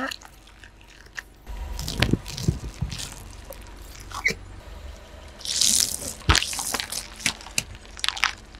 Ah.